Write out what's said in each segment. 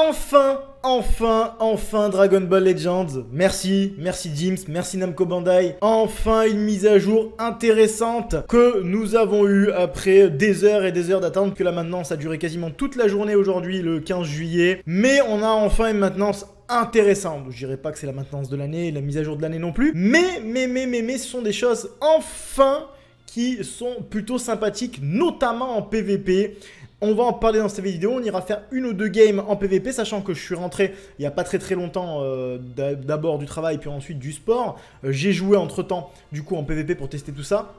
Enfin, enfin, enfin Dragon Ball Legends. Merci, merci James, merci Namco Bandai. Enfin une mise à jour intéressante que nous avons eu après des heures et des heures d'attente. Que la maintenance a duré quasiment toute la journée aujourd'hui, le 15 juillet. Mais on a enfin une maintenance intéressante. Je dirais pas que c'est la maintenance de l'année, la mise à jour de l'année non plus. Mais, mais, mais, mais, mais, ce sont des choses enfin qui sont plutôt sympathiques, notamment en PVP. On va en parler dans cette vidéo, on ira faire une ou deux games en PVP, sachant que je suis rentré il n'y a pas très très longtemps euh, d'abord du travail, puis ensuite du sport. Euh, j'ai joué entre temps du coup en PVP pour tester tout ça.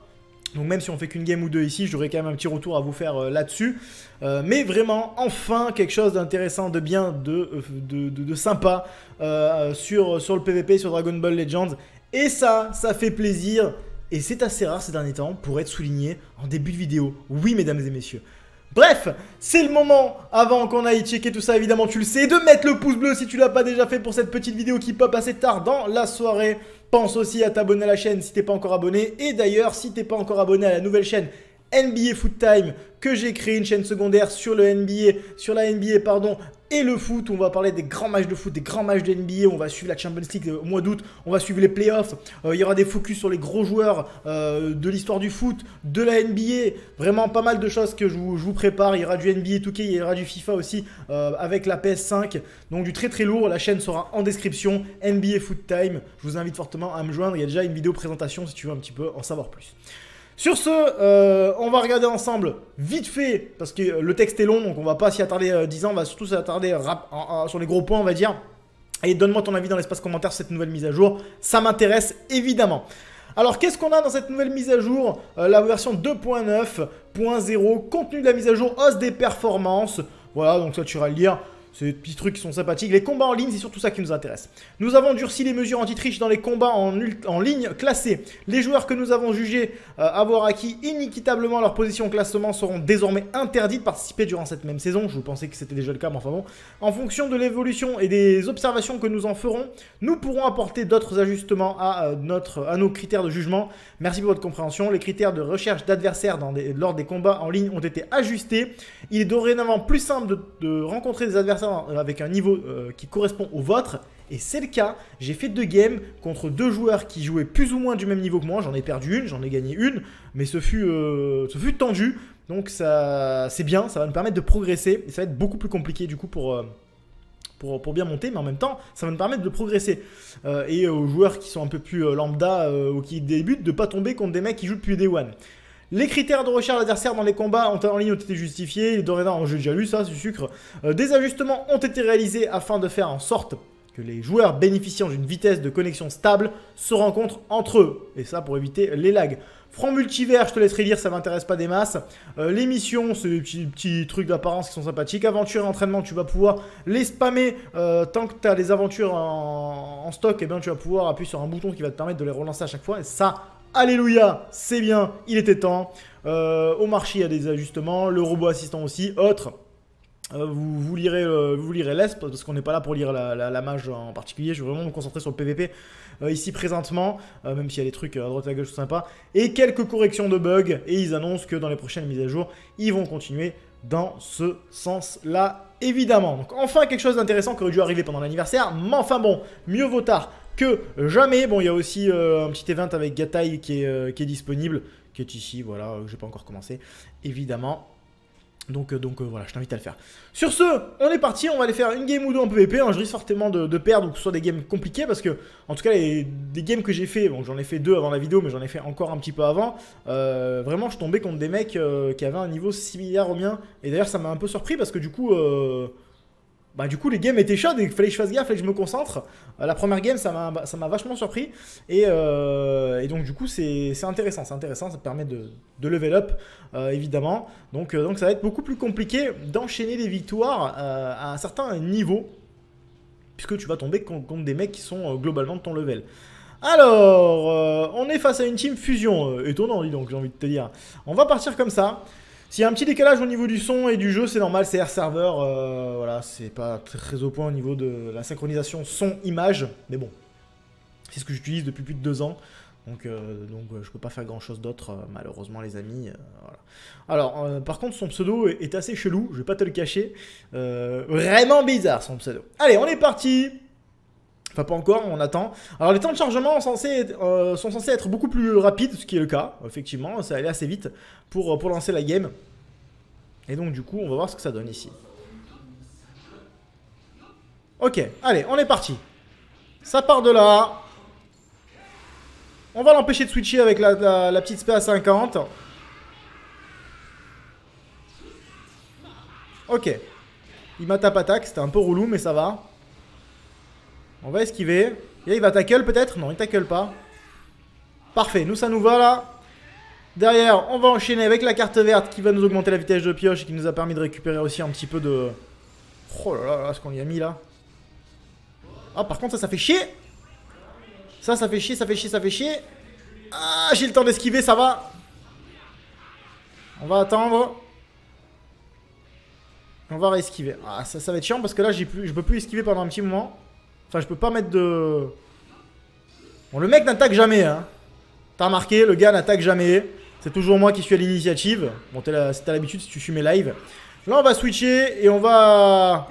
Donc même si on fait qu'une game ou deux ici, j'aurai quand même un petit retour à vous faire euh, là-dessus. mais vraiment, enfin, quelque chose d'intéressant, de bien, de, de, sympa sur, sur le PVP, sur Dragon Ball Legends. Et ça, ça fait plaisir. Et c'est assez rare ces derniers temps pour être souligné en début de vidéo. Oui, mesdames et messieurs. Bref, c'est le moment, avant qu'on aille checker tout ça, évidemment tu le sais, de mettre le pouce bleu si tu l'as pas déjà fait pour cette petite vidéo qui pop assez tard dans la soirée. Pense aussi à t'abonner à la chaîne si t'es pas encore abonné. Et d'ailleurs, si t'es pas encore abonné à la nouvelle chaîne NBA Foot Time, que j'ai créé une chaîne secondaire sur le NBA, sur la NBA, pardon, et le foot. On va parler des grands matchs de foot, des grands matchs de NBA. On va suivre la Champions League au mois d'août. On va suivre les playoffs. Euh, il y aura des focus sur les gros joueurs euh, de l'histoire du foot, de la NBA. Vraiment pas mal de choses que je vous, prépare. Il y aura du NBA 2K, il y aura du FIFA aussi euh, avec la PS5. Donc du très très lourd. La chaîne sera en description. NBA Foot Time. Je vous invite fortement à me joindre. Il y a déjà une vidéo présentation si tu veux un petit peu en savoir plus. Sur ce, euh, on va regarder ensemble vite fait, parce que le texte est long, donc on va pas s'y attarder 10 euh, ans, on va surtout s'attarder sur les gros points, on va dire. Et donne-moi ton avis dans l'espace commentaire sur cette nouvelle mise à jour, ça m'intéresse évidemment. Alors qu'est-ce qu'on a dans cette nouvelle mise à jour? Euh, La version 2.9.0, contenu de la mise à jour, hausse des performances. Voilà, donc ça tu iras le lire. Des petits trucs qui sont sympathiques. Les combats en ligne, c'est surtout ça qui nous intéresse. Nous avons durci les mesures anti-triche dans les combats en, en, ligne classés. Les joueurs que nous avons jugés euh, avoir acquis inéquitablement leur position au classement seront désormais interdits de participer durant cette même saison. Je pensais que c'était déjà le cas, mais enfin bon. En fonction de l'évolution et des observations que nous en ferons, nous pourrons apporter d'autres ajustements à, euh, notre, à nos critères de jugement. Merci pour votre compréhension. Les critères de recherche d'adversaires lors des combats en ligne ont été ajustés. Il est dorénavant plus simple de rencontrer des adversaires avec un niveau euh, qui correspond au vôtre. Et c'est le cas. J'ai fait deux games contre deux joueurs qui jouaient plus ou moins du même niveau que moi. J'en ai perdu une, j'en ai gagné une, mais ce fut, euh, ce fut tendu. Donc ça, c'est bien, ça va me permettre de progresser. Et ça va être beaucoup plus compliqué du coup pour, euh, pour, pour, bien monter, mais en même temps, ça va me permettre de progresser. et aux joueurs qui sont un peu plus lambda ou qui débutent, de pas tomber contre des mecs qui jouent depuis Day One. Les critères de recherche d'adversaires dans les combats en ligne ont été justifiés. Dorénavant, j'ai déjà lu ça, c'est sucre. Euh, des ajustements ont été réalisés afin de faire en sorte que les joueurs bénéficiant d'une vitesse de connexion stable se rencontrent entre eux. Et ça pour éviter les lags. Front multivers, je te laisserai lire, ça m'intéresse pas des masses. Euh, les missions, c'est des petits, trucs d'apparence qui sont sympathiques. Aventure et entraînement, tu vas pouvoir les spammer euh, tant que tu as les aventures en, stock. Eh bien, tu vas pouvoir appuyer sur un bouton qui va te permettre de les relancer à chaque fois. Et ça, Alléluia, c'est bien, il était temps. Euh, au marché, il y a des ajustements. Le robot assistant aussi. Autre, euh, vous, lirez, euh, lirez l'ESP, parce qu'on n'est pas là pour lire la, mage en particulier. Je veux vraiment me concentrer sur le PVP ici présentement, même s'il y a des trucs à droite et à gauche sympas. Et quelques corrections de bugs. Et ils annoncent que dans les prochaines mises à jour, ils vont continuer dans ce sens-là, évidemment. Donc enfin quelque chose d'intéressant qui aurait dû arriver pendant l'anniversaire. Mais enfin bon, mieux vaut tard que jamais. Bon, il y a aussi euh, un petit event avec Gatai qui est, euh, qui est disponible, qui est ici, voilà, je n'ai pas encore commencé, évidemment. Donc, euh, donc voilà, je t'invite à le faire. Sur ce, on est parti, on va aller faire une game ou deux en PvP. Hein. je risque fortement de, perdre ou que ce soit des games compliqués parce que, en tout cas, les, games que j'ai fait, bon, j'en ai fait deux avant la vidéo, mais j'en ai fait encore un petit peu avant. vraiment, je tombais contre des mecs qui avaient un niveau similaire au mien. Et d'ailleurs, ça m'a un peu surpris parce que du coup bah du coup les games étaient chaudes et il fallait que je fasse gaffe, et que je me concentre. Euh, la première game ça m'a vachement surpris et, euh, et donc du coup c'est intéressant, c'est intéressant, ça permet de, de level up euh, évidemment. Donc, donc ça va être beaucoup plus compliqué d'enchaîner les victoires à un certain niveau puisque tu vas tomber contre des mecs qui sont globalement de ton level. Alors, on est face à une team fusion, étonnant dis donc j'ai envie de te dire. On va partir comme ça. S'il y a un petit décalage au niveau du son et du jeu, c'est normal, c'est R-Server, euh, voilà, c'est pas très au point au niveau de la synchronisation son-image, mais bon, c'est ce que j'utilise depuis plus de deux ans, Donc, donc je peux pas faire grand chose d'autre, malheureusement, les amis. Alors, par contre, son pseudo est, assez chelou, je vais pas te le cacher. vraiment bizarre, son pseudo. Allez, on est parti Pas encore, on attend. Alors, les temps de chargement sont censés, sont censés être beaucoup plus rapides, ce qui est le cas, effectivement. Ça allait assez vite pour, pour lancer la game. Et donc, du coup, on va voir ce que ça donne ici. Ok, allez, on est parti. Ça part de là. On va l'empêcher de switcher avec la, petite spé à 50. Ok. Il m'a tape attaque, c'était un peu relou, mais ça va. On va esquiver. Et il va tackle peut-être? Non, il tackle pas. Parfait, nous ça nous va là. Derrière, on va enchaîner avec la carte verte qui va nous augmenter la vitesse de pioche et qui nous a permis de récupérer aussi un petit peu de... Oh là là, là ce qu'on y a mis là. Ah, par contre, ça, ça fait chier. Ça, ça fait chier, ça fait chier, ça fait chier. Ah, j'ai le temps d'esquiver, ça va. On va attendre. On va réesquiver. Ah, ça, ça va être chiant parce que là, plus, je peux plus esquiver pendant un petit moment. Enfin, je peux pas mettre de... Bon, le mec n'attaque jamais, hein. T'as remarqué, le gars n'attaque jamais. C'est toujours moi qui suis à l'initiative. Bon, t'as l'habitude si tu suis mes lives. Là, on va switcher et on va...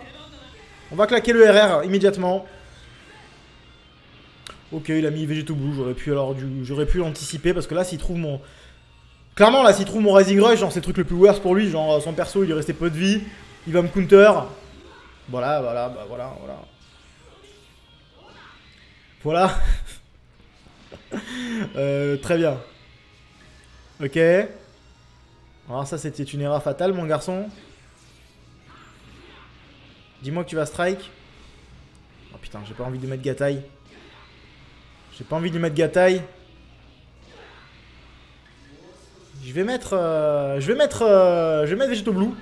On va claquer le RR immédiatement. Ok, il a mis Vegeto Blue. J'aurais pu alors j'aurais pu anticiper parce que là, s'il trouve mon... Clairement, là, s'il trouve mon Rising Rush, genre, c'est le truc le plus worst pour lui. Genre, son perso, il est resté peu de vie. Il va me counter. Voilà, voilà, bah voilà, voilà. Voilà. Euh, très bien. Ok. Alors ça, c'était une erreur fatale, mon garçon. Dis-moi que tu vas strike. Oh putain, j'ai pas envie de mettre Gatai. J'ai pas envie de mettre Gatai. Je vais mettre... Euh, je vais mettre... Euh, je vais mettre Vegeto Blue.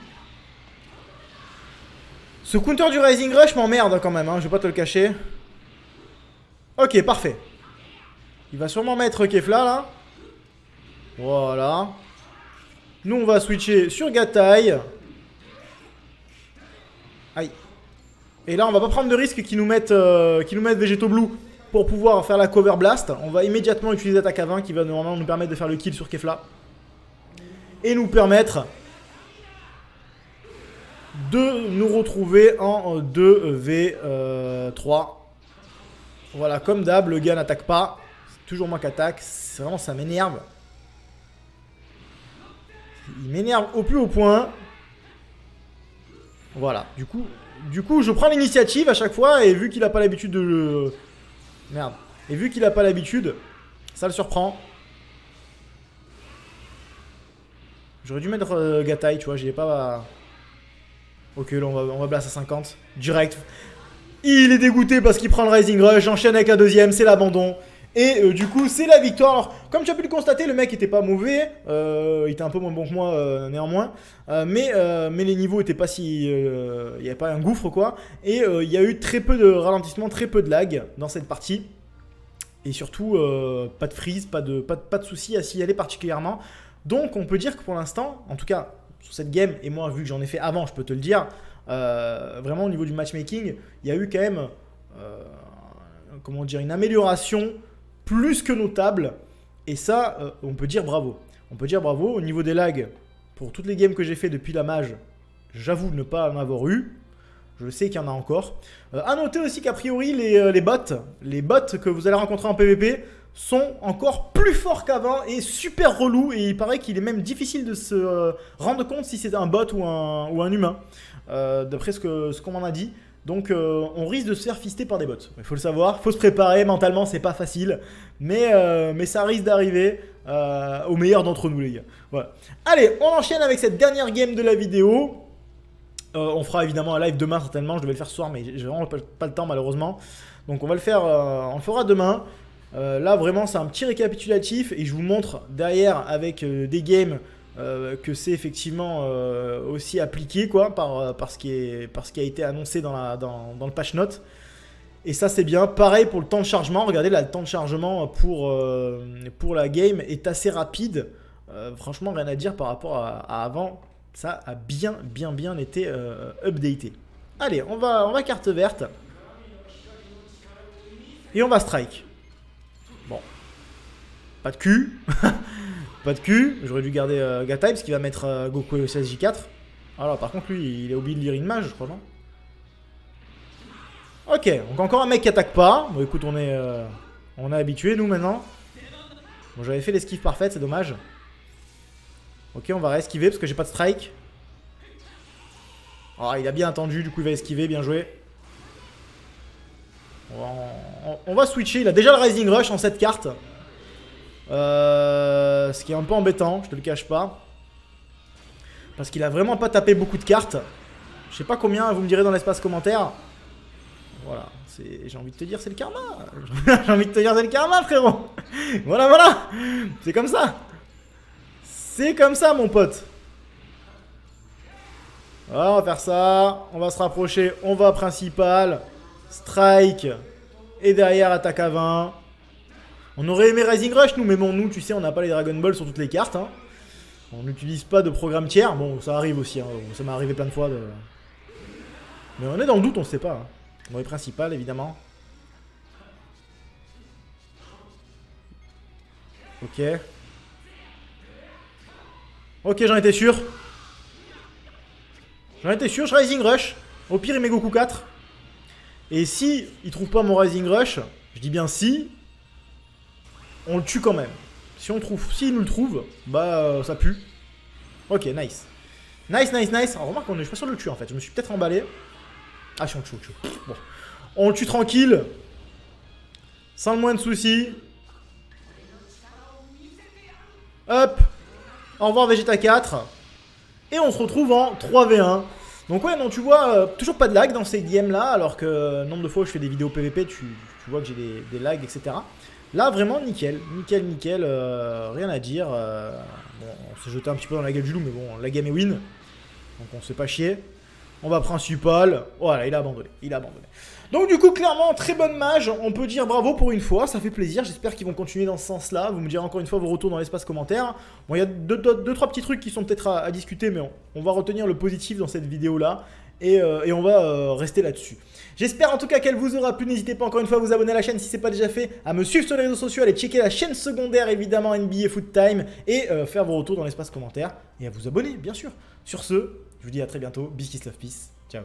Ce counter du Rising Rush m'emmerde quand même, hein, je vais pas te le cacher. Ok, parfait. Il va sûrement mettre Kefla là. Voilà. Nous, on va switcher sur Gatai. Aïe. Et là, on va pas prendre de risque qui nous mettent, euh, Blue pour pouvoir faire la cover blast. On va immédiatement utiliser attaque à 20 qui va normalement nous permettre de faire le kill sur Kefla. Et nous permettre de nous retrouver en 2v3. Voilà, comme d'hab, le gars n'attaque pas. C'est toujours moi qui attaque. Vraiment, ça m'énerve. Il m'énerve au plus haut point. Voilà, du coup, du coup je prends l'initiative à chaque fois et vu qu'il a pas l'habitude de... Merde. Et vu qu'il a pas l'habitude, ça le surprend. J'aurais dû mettre euh, tu vois, j'y ai pas... Ok, là on va, on à 50. Direct. Il est dégoûté parce qu'il prend le Rising Rush, j'enchaîne avec la deuxième, c'est l'abandon. Et euh, du coup, c'est la victoire. Comme tu as pu le constater, le mec était pas mauvais. Euh, il était un peu moins bon que moi, euh, néanmoins. mais, mais les niveaux étaient pas si. Il n'y avait pas un gouffre, quoi. Et il y a eu très peu de ralentissement, très peu de lag dans cette partie. Et surtout, pas de freeze, pas de, pas, pas de soucis à s'y aller particulièrement. Donc, on peut dire que pour l'instant, en tout cas, sur cette game, et moi, vu que j'en ai fait avant, je peux te le dire, euh, vraiment au niveau du matchmaking, il y a eu quand même euh, comment dire, une amélioration plus que notable. Et ça, euh, on peut dire bravo. On peut dire bravo au niveau des lags. Pour toutes les games que j'ai fait depuis la mage, j'avoue ne pas en avoir eu. Je sais qu'il y en a encore. A noter aussi qu'a priori, les, les, bots, les bots que vous allez rencontrer en PvP sont encore plus forts qu'avant et super relous. Et il paraît qu'il est même difficile de se rendre compte si c'est un bot ou un, ou un humain. Euh, d'après ce qu'on ce m'en a dit. Donc euh, on risque de se faire fister par des bots. Il faut le savoir, faut se préparer mentalement, c'est pas facile. Mais, euh, mais ça risque d'arriver au meilleur d'entre nous les gars. Voilà. Allez, on enchaîne avec cette dernière game de la vidéo. on fera évidemment un live demain certainement, je devais le faire ce soir mais j'ai vraiment pas, le temps malheureusement. Donc on va le faire, on le fera demain. Là vraiment c'est un petit récapitulatif et je vous montre derrière avec des games euh, que c'est effectivement euh, aussi appliqué quoi, par, euh, ce qui a été annoncé dans, la, dans, dans le patch note. Et ça c'est bien. Pareil pour le temps de chargement. Regardez là, le temps de chargement pour, pour la game est assez rapide. franchement, rien à dire par rapport à, avant. Ça a bien, bien, bien été updaté. Allez, on va, on va carte verte. Et on va strike. Pas de cul. pas de cul. J'aurais dû garder euh, Gatai parce qu'il va mettre euh, Goku au CSJ4. Alors par contre lui il est oublié de lire une mage je crois non? Ok, donc encore un mec qui attaque pas. Bon écoute on est, euh, on est habitué nous maintenant. Bon j'avais fait l'esquive parfaite c'est dommage. Ok on va réesquiver parce que j'ai pas de strike. Oh il a bien attendu du coup il va esquiver, bien joué. On va, switcher, il a déjà le Rising Rush en cette carte. Euh, ce qui est un peu embêtant, je te le cache pas. Parce qu'il a vraiment pas tapé beaucoup de cartes. Je sais pas combien, vous me direz dans l'espace commentaire. Voilà, j'ai envie de te dire c'est le karma. j'ai envie de te dire c'est le karma frérot. voilà, voilà. C'est comme ça. C'est comme ça mon pote. Voilà, on va faire ça. On va se rapprocher. On va principal. Strike. Et derrière, attaque à 20. On aurait aimé Rising Rush, nous, mais bon, nous, tu sais, on n'a pas les Dragon Ball sur toutes les cartes. Hein. On n'utilise pas de programme tiers. Bon, ça arrive aussi. Hein. Ça m'est arrivé plein de fois. Mais on est dans le doute, on sait pas. Hein. On est principal, évidemment. Ok. Ok, j'en étais sûr. J'en étais sûr, je Rising Rush. Au pire, il met Goku 4. Et si il trouve pas mon Rising Rush, je dis bien si, on le tue quand même. Si on trouve, s'il nous le trouve, bah euh, ça pue. Ok, nice. Nice, nice, nice. Remarque, on est, je suis pas sûr de le tuer en fait. Je me suis peut-être emballé. Ah, si on le tue, on le tue. Bon. On le tue tranquille. Sans le moins de soucis. Hop. Au revoir Vegeta 4. Et on se retrouve en 3v1. Donc ouais, non, tu vois, euh, toujours pas de lag dans ces games là, alors que nombre de fois où je fais des vidéos PVP, tu, vois que j'ai des, lags, etc. Là, vraiment, nickel, nickel, nickel, euh, rien à dire. Euh, bon, on s'est jeté un petit peu dans la gueule du loup, mais bon, la game est win, donc on s'est pas chier. On va principal, voilà, il a abandonné, il a. Donc du coup, clairement, très bonne mage. On peut dire bravo pour une fois, ça fait plaisir. J'espère qu'ils vont continuer dans ce sens-là. Vous me direz encore une fois vos retours dans l'espace commentaire. Bon, il y a deux, deux, trois petits trucs qui sont peut-être à, discuter, mais on, va retenir le positif dans cette vidéo-là. Et, euh, on va euh, rester là-dessus. J'espère en tout cas qu'elle vous aura plu. N'hésitez pas encore une fois à vous abonner à la chaîne si ce n'est pas déjà fait, à me suivre sur les réseaux sociaux, à aller checker la chaîne secondaire évidemment NBA Foot Time et euh, faire vos retours dans l'espace commentaire et à vous abonner bien sûr. Sur ce, je vous dis à très bientôt. Bis, kiss, love, peace. Ciao.